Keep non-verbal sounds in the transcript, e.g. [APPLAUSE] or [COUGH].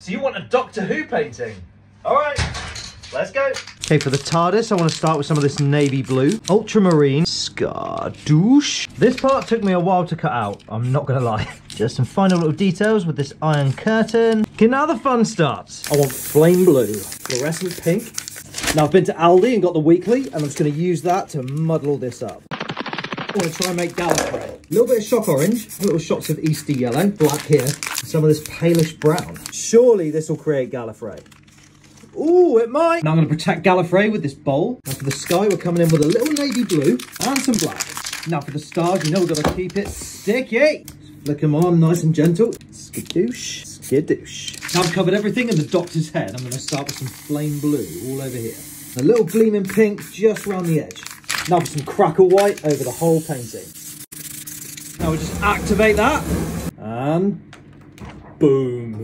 So you want a Doctor Who painting? All right, let's go. Okay, for the TARDIS, I want to start with some of this navy blue. Ultramarine, Scar Douche. This part took me a while to cut out, I'm not gonna lie. [LAUGHS] Just some final little details with this iron curtain. Okay, now the fun starts. I want flame blue, fluorescent pink. Now I've been to Aldi and got the weekly, and I'm just gonna use that to muddle all this up. I want to try and make Gallifrey. A little bit of shock orange, little shots of Easter yellow, black here, some of this palish brown. Surely this will create Gallifrey. Ooh, it might. Now I'm going to protect Gallifrey with this bowl. Now for the sky, we're coming in with a little navy blue and some black. Now for the stars, you know we've got to keep it sticky. Flick them on nice and gentle. Skadoosh, skadoosh. Now I've covered everything in the doctor's head. I'm going to start with some flame blue all over here. A little gleaming pink just around the edge. Now for some crackle white over the whole painting. Now we'll just activate that and boom.